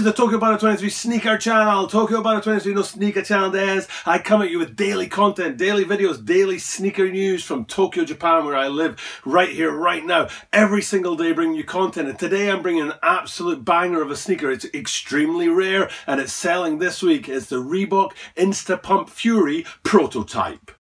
is the Tokyo Butter 23 sneaker channel. Tokyo Butter 23 no sneaker channel des. I come at you with daily content, daily videos, daily sneaker news from Tokyo, Japan, where I live right here, right now. Every single day bringing you content. And today I'm bringing an absolute banger of a sneaker. It's extremely rare and it's selling this week. It's the Reebok Insta Pump Fury prototype.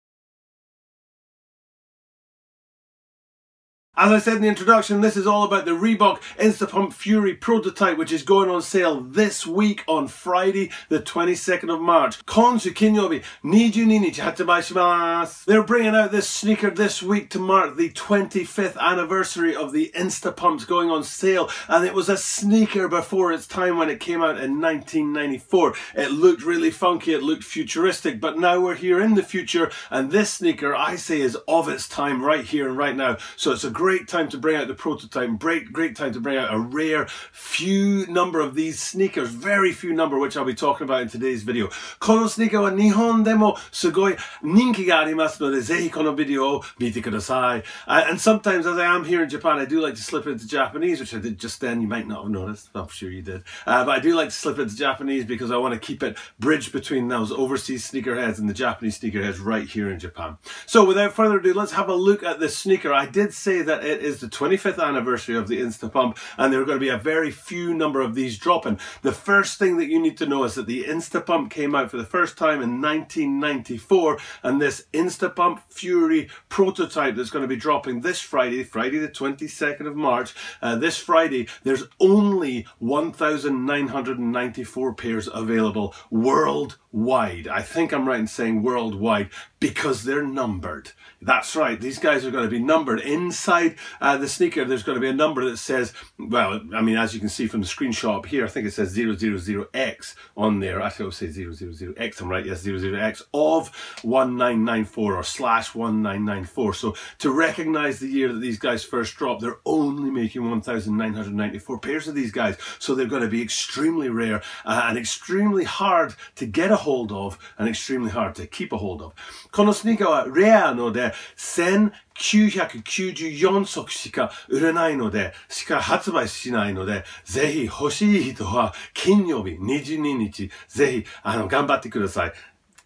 As I said in the introduction, this is all about the Reebok Instapump Fury prototype, which is going on sale this week on Friday, the 22nd of March. Konsu Kinyobi, Niju Ninichi Hatsubai They're bringing out this sneaker this week to mark the 25th anniversary of the Instapumps going on sale, and it was a sneaker before its time when it came out in 1994. It looked really funky, it looked futuristic, but now we're here in the future, and this sneaker, I say, is of its time right here and right now. So it's a great great time to bring out the prototype, great, great time to bring out a rare few number of these sneakers, very few number, which I'll be talking about in today's video. このスニーカーは日本でもすごい人気がありますので、ぜひこのビデオを見てください。Uh, and sometimes, as I am here in Japan, I do like to slip into Japanese, which I did just then. You might not have noticed. I'm sure you did. Uh, but I do like to slip into Japanese because I want to keep it bridged between those overseas sneakerheads and the Japanese sneakerheads right here in Japan. So without further ado, let's have a look at this sneaker. I did say that that it is the 25th anniversary of the Instapump and there are going to be a very few number of these dropping. The first thing that you need to know is that the Instapump came out for the first time in 1994 and this Instapump Fury prototype that's going to be dropping this Friday, Friday the 22nd of March, uh, this Friday, there's only 1,994 pairs available worldwide. I think I'm right in saying worldwide because they're numbered. That's right, these guys are going to be numbered. Inside uh, the sneaker, there's going to be a number that says, well, I mean, as you can see from the screenshot up here, I think it says 000X on there. Actually, I'll say 000X, I'm right, yes, 00X of 1994 or slash 1994. So to recognize the year that these guys first dropped, they're only making 1,994 pairs of these guys. So they're going to be extremely rare uh, and extremely hard to get a hold of and extremely hard to keep a hold of. このスニーカーはレアので1994足しか売れないので、しか発売しないので、ぜひ欲しい人は金曜日22日、ぜひあの頑張ってください。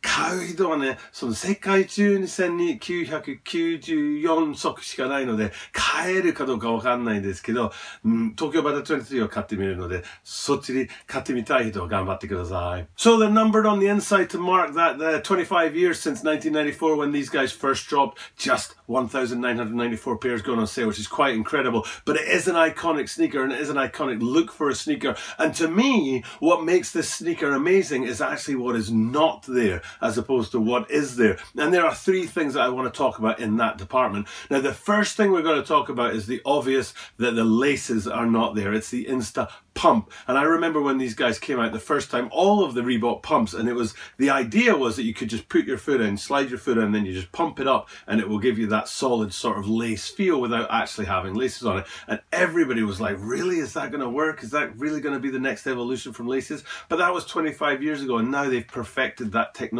買う人はね、その世界中に1994足しかないので、買えるかどうかわかんないんですけど、うん、東京バタ23を買ってみるので、そっちに買ってみたい人は頑張ってください。So they're numbered on the inside to mark that the 25 years since 1994 when these guys first dropped just 1,994 pairs going on sale, which is quite incredible. But it is an iconic sneaker and it is an iconic look for a sneaker. And to me, what makes this sneaker amazing is actually what is not there as opposed to what is there. And there are three things that I want to talk about in that department. Now, the first thing we're going to talk about is the obvious that the laces are not there. It's the Insta pump. And I remember when these guys came out the first time, all of the Reebok pumps, and it was, the idea was that you could just put your foot in, slide your foot in, and then you just pump it up, and it will give you that solid sort of lace feel without actually having laces on it. And everybody was like, really? Is that going to work? Is that really going to be the next evolution from laces? But that was 25 years ago, and now they've perfected that technology,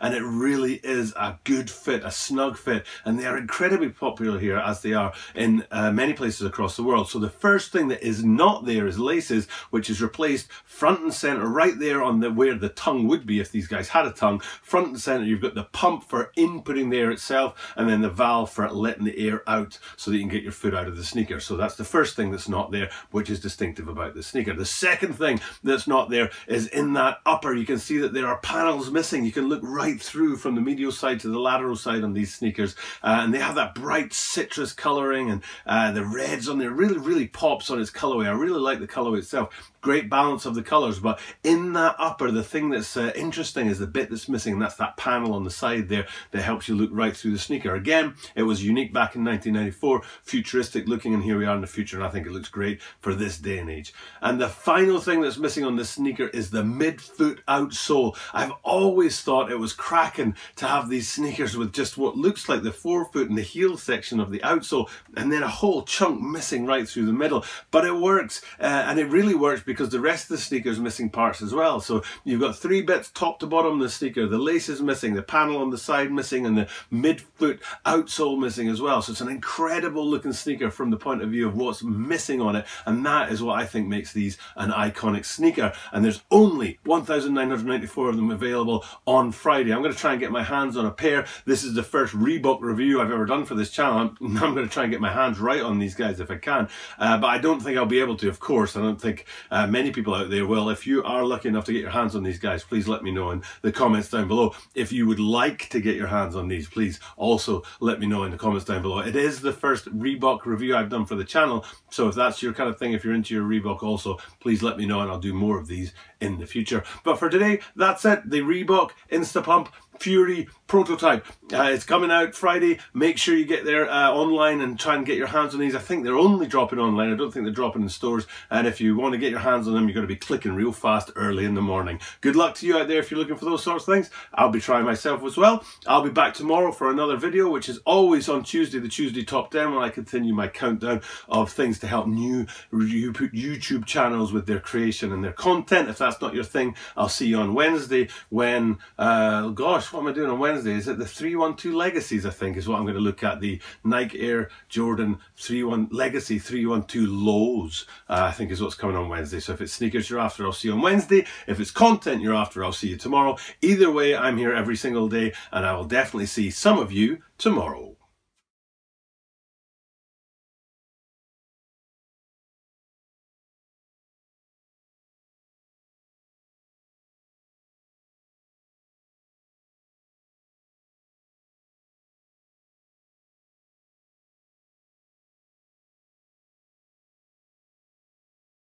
and it really is a good fit, a snug fit, and they are incredibly popular here, as they are in uh, many places across the world. So the first thing that is not there is laces, which is replaced front and center right there on the where the tongue would be if these guys had a tongue. Front and center, you've got the pump for inputting the air itself, and then the valve for letting the air out so that you can get your foot out of the sneaker. So that's the first thing that's not there, which is distinctive about the sneaker. The second thing that's not there is in that upper, you can see that there are panels missing. You can look right through from the medial side to the lateral side on these sneakers, uh, and they have that bright citrus coloring and uh, the reds on there really, really pops on its colorway. I really like the colorway itself. Great balance of the colors but in that upper the thing that's uh, interesting is the bit that's missing and that's that panel on the side there that helps you look right through the sneaker. Again it was unique back in 1994 futuristic looking and here we are in the future and I think it looks great for this day and age. And the final thing that's missing on this sneaker is the mid-foot outsole. I've always thought it was cracking to have these sneakers with just what looks like the forefoot and the heel section of the outsole and then a whole chunk missing right through the middle but it works uh, and it really works because the rest of the sneaker is missing parts as well. So you've got three bits top to bottom of the sneaker. The lace is missing, the panel on the side missing, and the midfoot outsole missing as well. So it's an incredible looking sneaker from the point of view of what's missing on it. And that is what I think makes these an iconic sneaker. And there's only 1,994 of them available on Friday. I'm going to try and get my hands on a pair. This is the first Reebok review I've ever done for this channel. I'm, I'm going to try and get my hands right on these guys if I can. Uh, but I don't think I'll be able to, of course. I don't think uh, many people out there will. If you are lucky enough to get your hands on these guys, please let me know in the comments down below. If you would like to get your hands on these, please also let me know in the comments down below. It is the first Reebok review I've done for the channel. So if that's your kind of thing, if you're into your Reebok also, please let me know and I'll do more of these in the future. But for today, that's it. The Reebok Instapump Fury prototype. Uh, it's coming out Friday. Make sure you get there uh, online and try and get your hands on these. I think they're only dropping online. I don't think they're dropping in stores. And if you want to get your hands on them, you're going to be clicking real fast early in the morning. Good luck to you out there if you're looking for those sorts of things. I'll be trying myself as well. I'll be back tomorrow for another video, which is always on Tuesday, the Tuesday Top 10, when I continue my countdown of things to help new YouTube channels with their creation and their content. If that's not your thing, I'll see you on Wednesday when, uh, gosh, what am I doing on Wednesday? Is it the 312 Legacies, I think, is what I'm going to look at. The Nike Air Jordan 31 Legacy 312 Lows, uh, I think is what's coming on Wednesday. So if it's sneakers you're after, I'll see you on Wednesday. If it's content you're after, I'll see you tomorrow. Either way, I'm here every single day and I will definitely see some of you tomorrow.